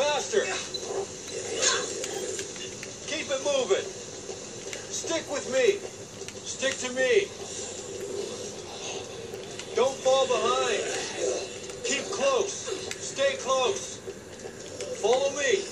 Faster. Keep it moving. Stick with me. Stick to me. Don't fall behind. Keep close. Stay close. Follow me.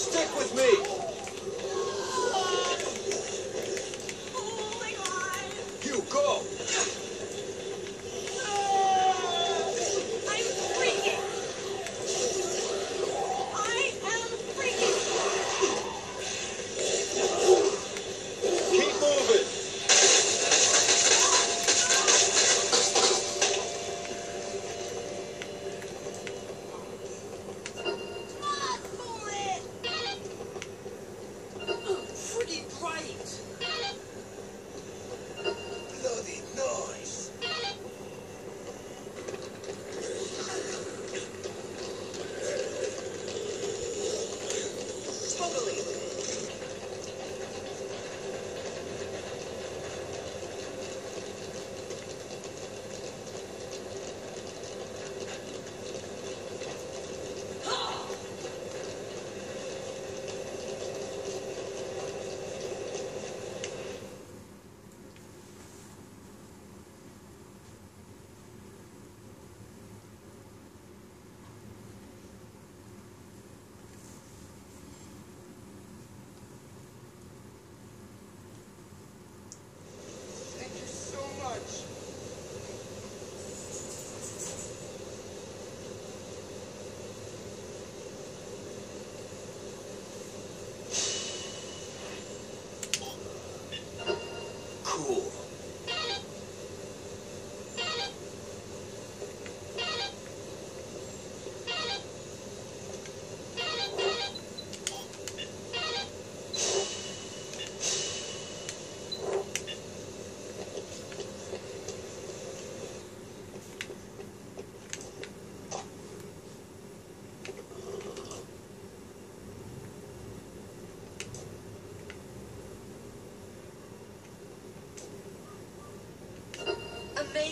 Stick with me.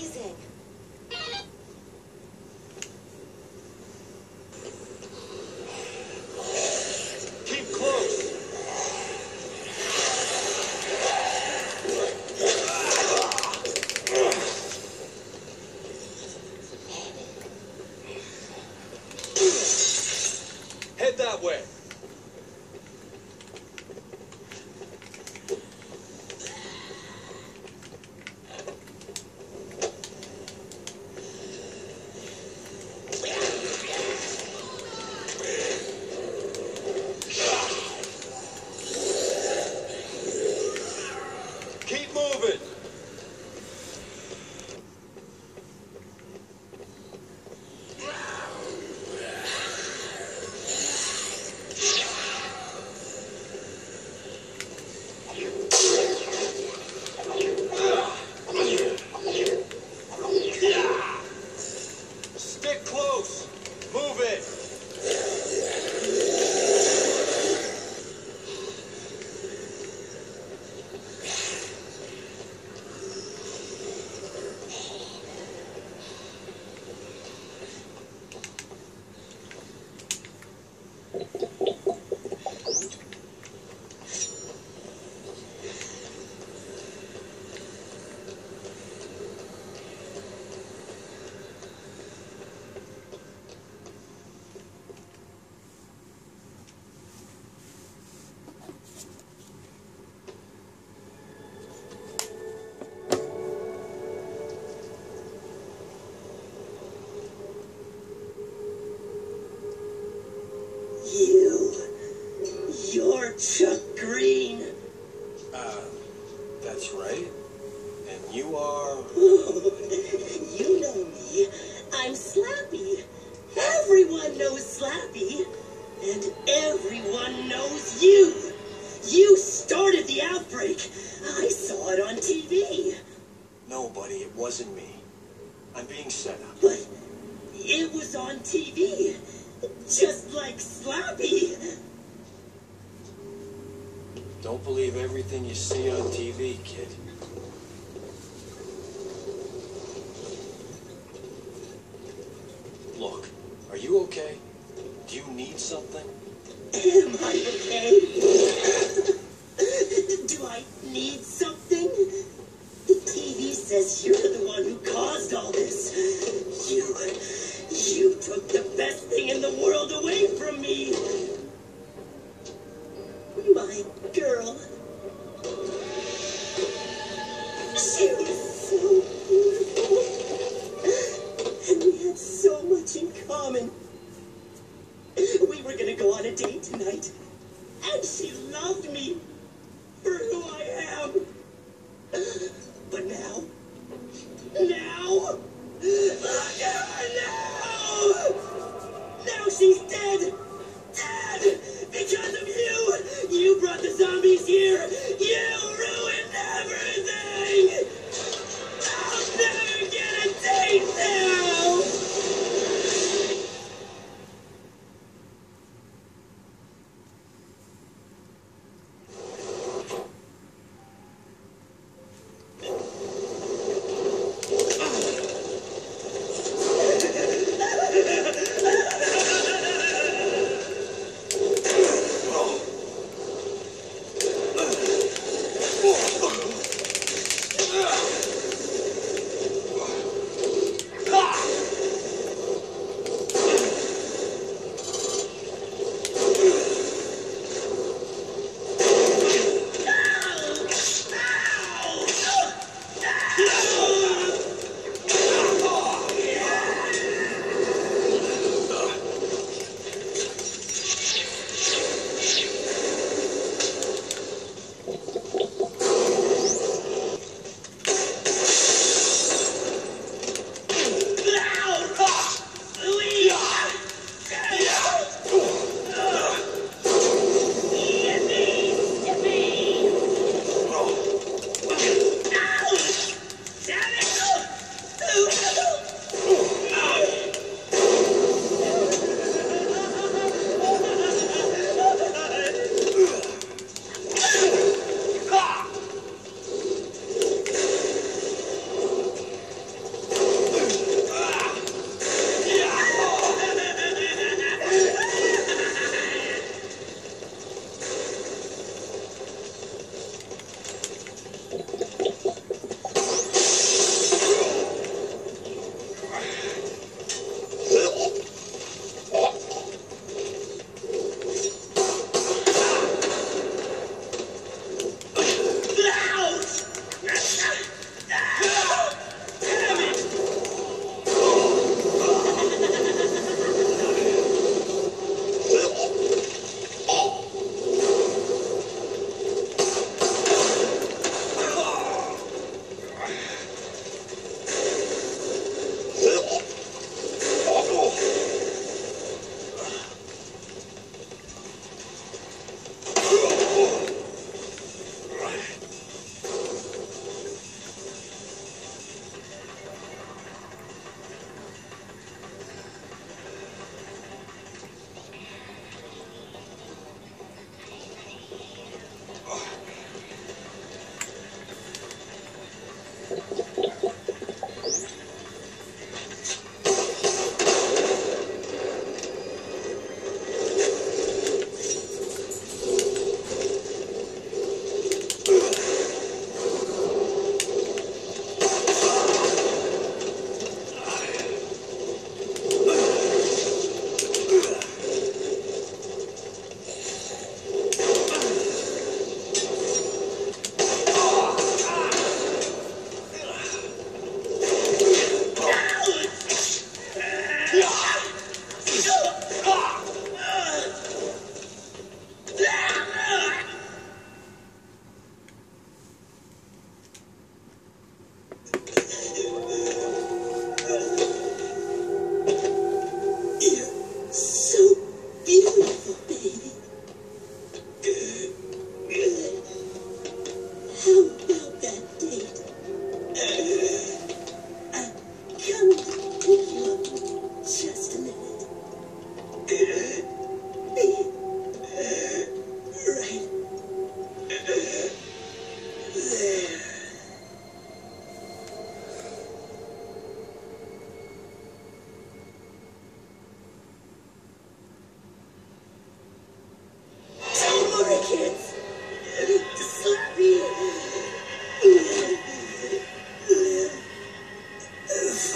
Amazing. Chuck Green. Uh, that's right. And you are. You know me. I'm Slappy. Everyone knows Slappy. And everyone knows you. You started the outbreak. I saw it on TV. No, buddy, it wasn't me. I'm being set up. But it was on TV. Just like Slappy. Don't believe everything you see on TV, kid. Look, are you okay? Do you need something? Am I okay? She was so beautiful. And we had so much in common. We were gonna go on a date tonight. And she loved me for who I am. But now, now, now! Now she's dead! Dead! Because of you! You brought the zombies here!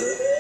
Yeah.